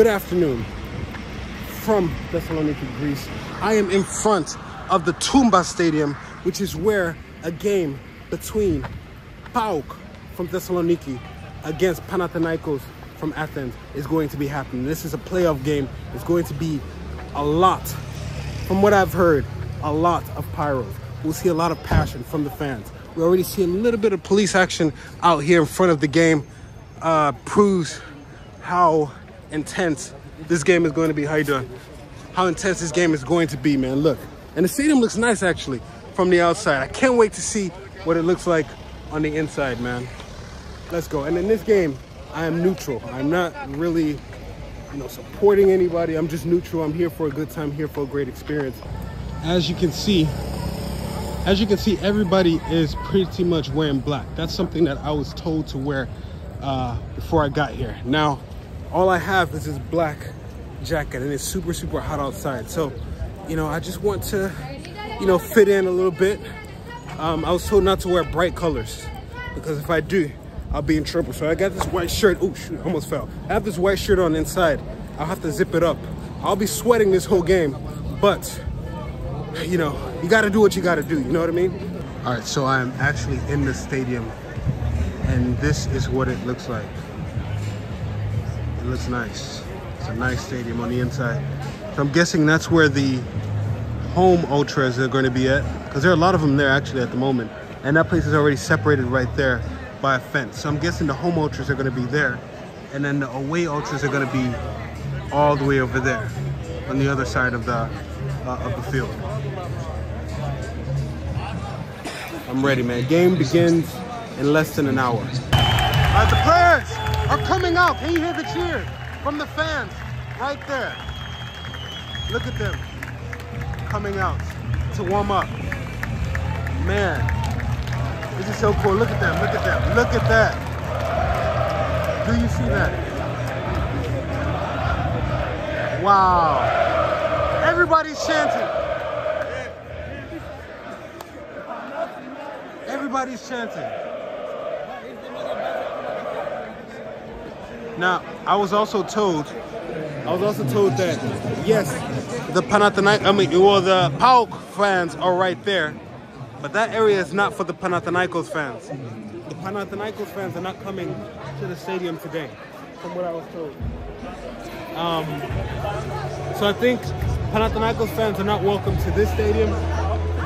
good afternoon from Thessaloniki, Greece. I am in front of the Toumba Stadium, which is where a game between PAOK from Thessaloniki against Panathinaikos from Athens is going to be happening. This is a playoff game. It's going to be a lot, from what I've heard, a lot of pyros. We'll see a lot of passion from the fans. We already see a little bit of police action out here in front of the game. Uh, proves how intense this game is going to be. How you doing? How intense this game is going to be, man. Look, and the stadium looks nice actually from the outside. I can't wait to see what it looks like on the inside, man. Let's go. And in this game, I am neutral. I'm not really, you know, supporting anybody. I'm just neutral. I'm here for a good time, here for a great experience. As you can see, as you can see, everybody is pretty much wearing black. That's something that I was told to wear uh, before I got here. Now, all I have is this black jacket and it's super, super hot outside. So, you know, I just want to, you know, fit in a little bit. Um, I was told not to wear bright colors because if I do, I'll be in trouble. So I got this white shirt. Oh, shoot, almost fell. I have this white shirt on inside. I'll have to zip it up. I'll be sweating this whole game, but you know, you got to do what you got to do. You know what I mean? All right, so I am actually in the stadium and this is what it looks like. Looks nice. It's a nice stadium on the inside. So I'm guessing that's where the home ultras are going to be at because there are a lot of them there actually at the moment. And that place is already separated right there by a fence. So I'm guessing the home ultras are going to be there. And then the away ultras are going to be all the way over there on the other side of the, uh, of the field. I'm ready, man. Game begins in less than an hour. All right, the players are coming out. Can you hear the cheers from the fans right there? Look at them coming out to warm up. Man, this is so cool. Look at them, look at them, look at that. Do you see that? Wow. Everybody's chanting. Everybody's chanting. Now, I was also told, I was also told that, yes, the Panathinaikos, I mean, well, the PAOK fans are right there, but that area is not for the Panathinaikos fans. The Panathinaikos fans are not coming to the stadium today, from what I was told. Um, so I think Panathinaikos fans are not welcome to this stadium,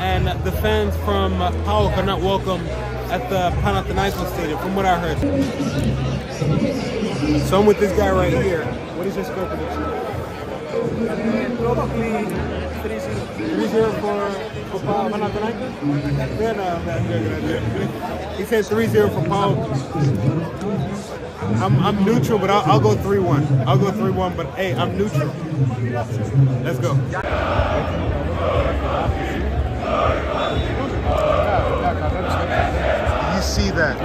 and the fans from PAOK are not welcome at the Panathinaikos stadium, from what I heard. So I'm with this guy right here. What is your score prediction? Probably 3-0 for, for Pa- Panathinaikos? Mm-hmm. Yeah, no, good, good. He said 3-0 for PAOK. I'm, I'm neutral, but I'll, I'll go 3-1. I'll go 3-1, but hey, I'm neutral. Let's go. See that?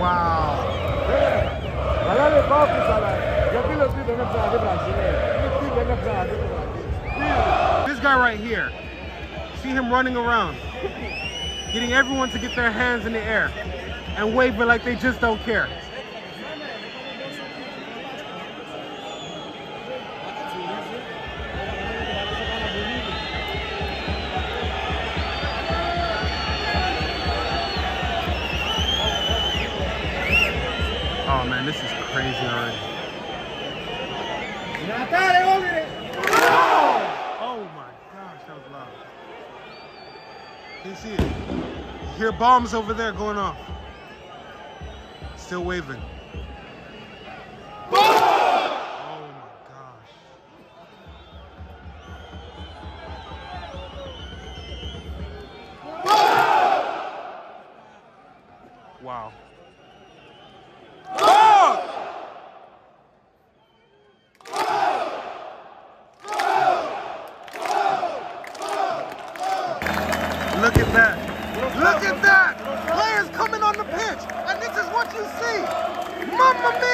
Wow. This guy right here. See him running around. Getting everyone to get their hands in the air and waving like they just don't care. Crazy already. Oh my gosh, that was loud. Can you see it? You hear bombs over there going off. Still waving. Mamma mia.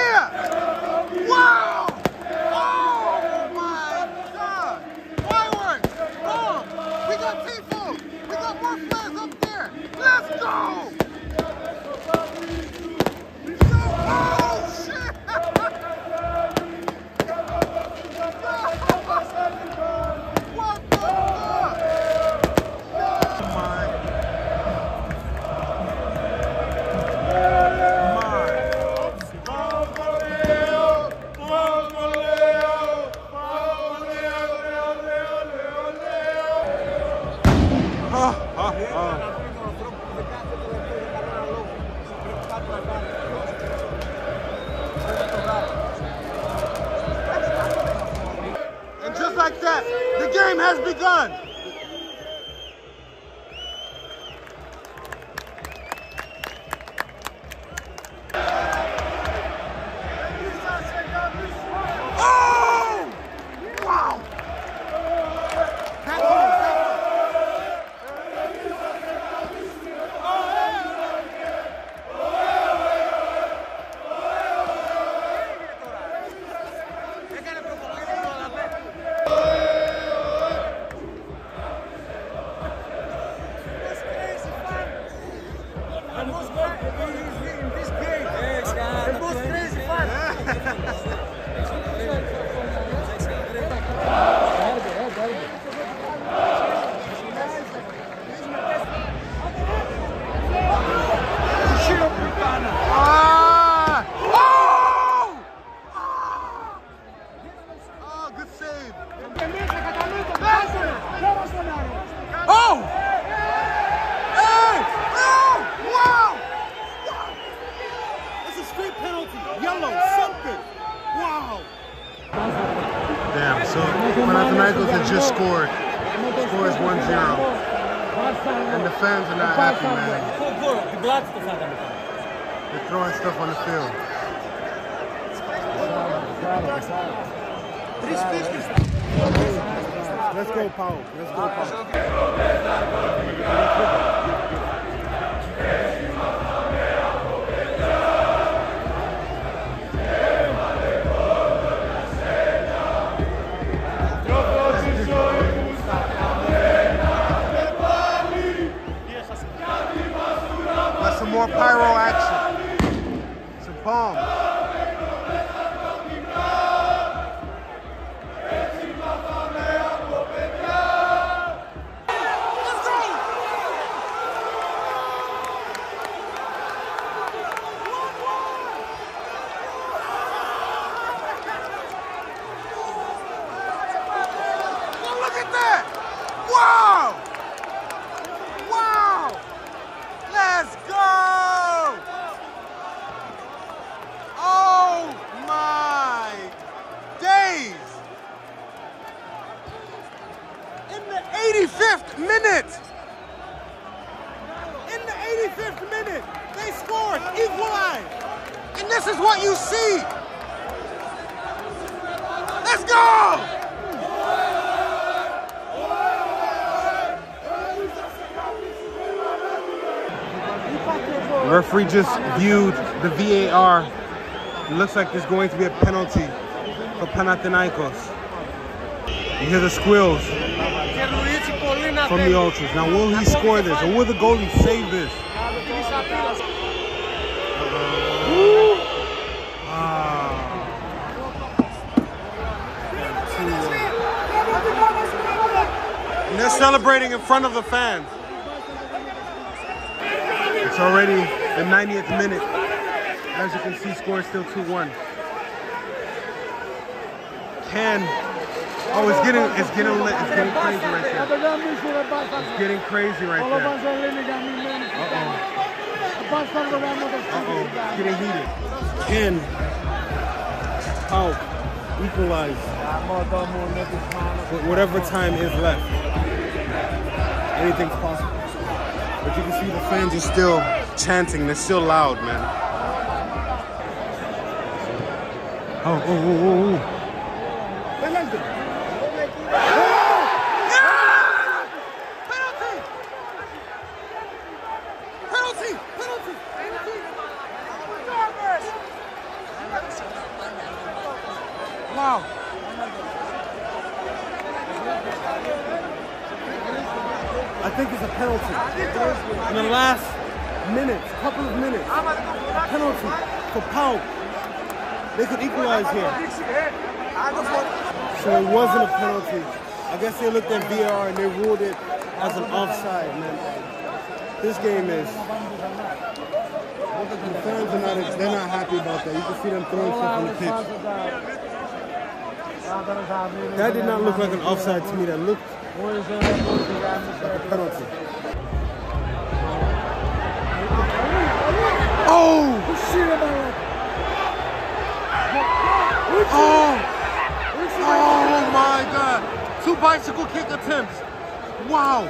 That, the game has begun. Damn, so Panathinaikos had just scored. Score is 1-0. And the fans are not happy, man. They're throwing stuff on the field. Let's go, PAOK. Let's go, PAOK. Referee just viewed the VAR. It looks like there's going to be a penalty for Panathinaikos. You hear the squeals from the ultras. Now, will he score this, or will the goalie save this? Ah. And they're celebrating in front of the fans. It's already the 90th minute. As you can see, score is still 2-1. Can oh it's getting it's getting lit, it's getting crazy right there. It's getting crazy right there. Uh-oh. Uh-oh. It's getting heated. Can out oh, equalize whatever time is left. Anything's possible. But you can see the fans are still chanting. They're still loud, man. Oh, oh, oh, oh, oh oh. Yeah! Penalty! Penalty! Penalty! Wow. A think it's a penalty. In the last minutes, couple of minutes, penalty for PAOK. They could equalize here. So it wasn't a penalty. I guess they looked at VAR and they ruled it as an offside, man. This game is. The fans are not, they're not happy about that. You can see them throwing stuff on the pitch. That did not look like an offside to me. That looked like Wow!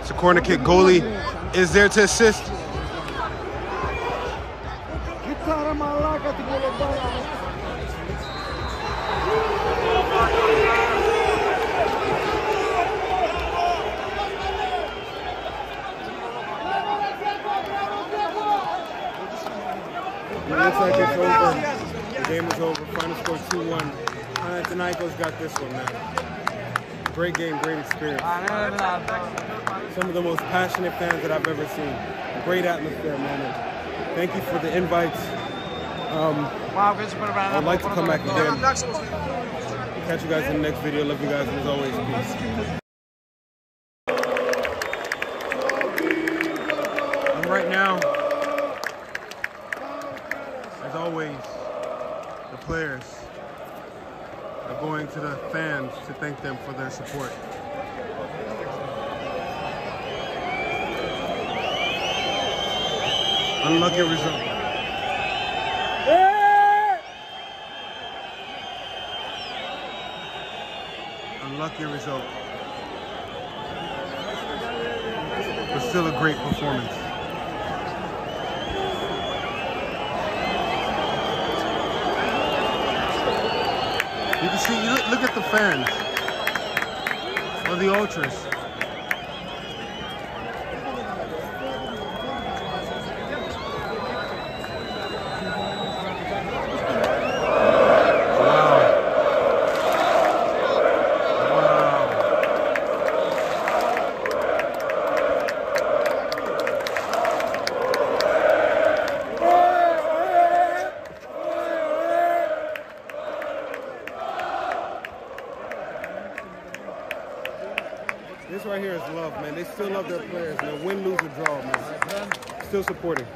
It's a corner kick. Goalie is there to assist. It looks like it's over. Game is over. Final score 2-1. Panathinaikos got this one, man. Great game, great experience. Some of the most passionate fans that I've ever seen. Great atmosphere, man. Thank you for the invites. Um, I'd like to come back again. Catch you guys in the next video. Love you guys, and as always, peace. The players are going to the fans to thank them for their support. Unlucky result. Unlucky result. But still a great performance. See, look, look at the fans. Or the ultras. Love players, man. Win, lose, or draw, man. Still supporting.